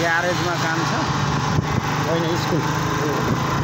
ग्यारेजमा काम छ। होइन स्कुल।